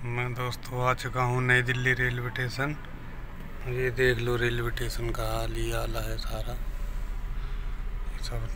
मैं दोस्तों आ चुका हूँ नई दिल्ली रेलवे स्टेशन। ये देख लो रेलवे स्टेशन का हाल ही आला है सारा। सब